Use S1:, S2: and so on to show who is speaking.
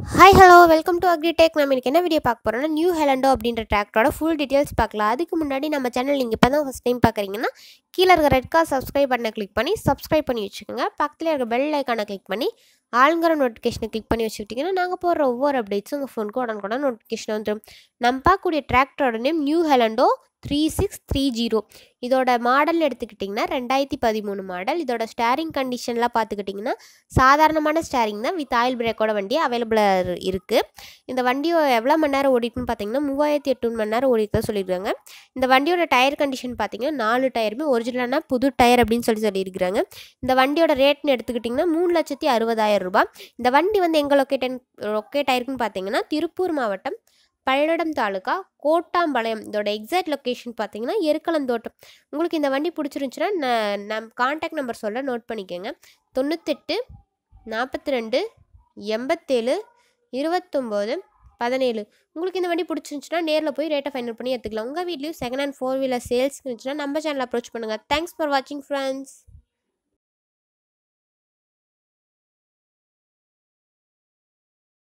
S1: Hi hello welcome to Agritech நம்ம எனக்கு என்ன வீடியோ பார்க்க போகிறோம்னா நியூ ஹெலண்டோ அப்படின்ற டிராக்டரோட ஃபுல் டீட்டெயில்ஸ் பார்க்கலாம். அதுக்கு முன்னாடி நம்ம சேனல் நீங்கள் இப்போ தான் ஃபஸ்ட் டைம் பார்க்குறீங்கன்னா கீழே இருக்க ரெட் கார் சப்ஸ்கிரைப் பண்ண கிளிக் பண்ணி சப்ஸ்கிரைப் பண்ணி வச்சுக்கோங்க. பக்கத்தில் இருக்க பெல் ஐக்கானை கிளிக் பண்ணி ஆளுங்கிற நோட்டிஃபிகேஷனை கிளிக் பண்ணி வச்சுக்கிட்டிங்கன்னா நாங்கள் போடுற ஒவ்வொரு அப்டேட்ஸும் உங்கள் ஃபோனுக்கு உடனுக்குடன் நோட்டிஃபிகேஷன் வந்துடும் நம்ம பார்க்கக்கூடிய டிராக்டரோட name new Holland three six three zero இதோட மாடல் எடுத்துக்கிட்டிங்கன்னா ரெண்டாயிரத்தி பதிமூணு மாடல் இதோட ஸ்டேரிங் கண்டிஷன்லாம் பார்த்துக்கிட்டிங்கன்னா சாதாரணமான ஸ்டேரிங் தான் வித் ஆயில் பிரேக்கோட வண்டி அவைலபிளாக இருக்குது இந்த வண்டி எவ்வளோ மணி நேரம் ஓடிட்டுன்னு பார்த்தீங்கன்னா மூவாயிரத்தி எட்டு மணி நேரம் ஓடிட்டு சொல்லியிருக்காங்க. இந்த வண்டியோட டயர் கண்டிஷன் பார்த்தீங்கன்னா நாலு டயருமே ஒரிஜினலான புது டயர் அப்படின்னு சொல்லி சொல்லியிருக்கிறாங்க. இந்த வண்டியோட ரேட்னு எடுத்துக்கிட்டிங்கன்னா மூணு லட்சத்தி அறுபதாயிரம் ரூபாய். இந்த வண்டி வந்து எங்கே லொக்கேட்டன் லொக்கேட் ஆயிருக்குன்னு பார்த்தீங்கன்னா திருப்பூர் மாவட்டம் பல்லடம் தாலுக்கா கோட்டாம்பாளையம். இதோட எக்ஸாக்ட் லொக்கேஷன் பார்த்தீங்கன்னா எருக்கலந்தோட்டம். உங்களுக்கு இந்த வண்டி பிடிச்சிருந்துச்சுன்னா நான் நம் கான்டாக்ட் நம்பர் சொல்ல நோட் பண்ணிக்கோங்க. தொண்ணூத்தெட்டு நாற்பத்தி ரெண்டு எண்பத்தேழு இருபத்தொம்போது பதினேழு. உங்களுக்கு இந்த வண்டி பிடிச்சிருந்துச்சுன்னா நேரில் போய் ரேட்டை ஃபைனல் பண்ணி எடுத்துக்கலாம். உங்கள் வீட்லேயும் second hand four wheeler sales இருந்துச்சுன்னா நம்ம சேனல் அப்ரோச் பண்ணுங்கள் தேங்க்ஸ் ஃபார் வாட்சிங் ஃப்ரெண்ட்ஸ்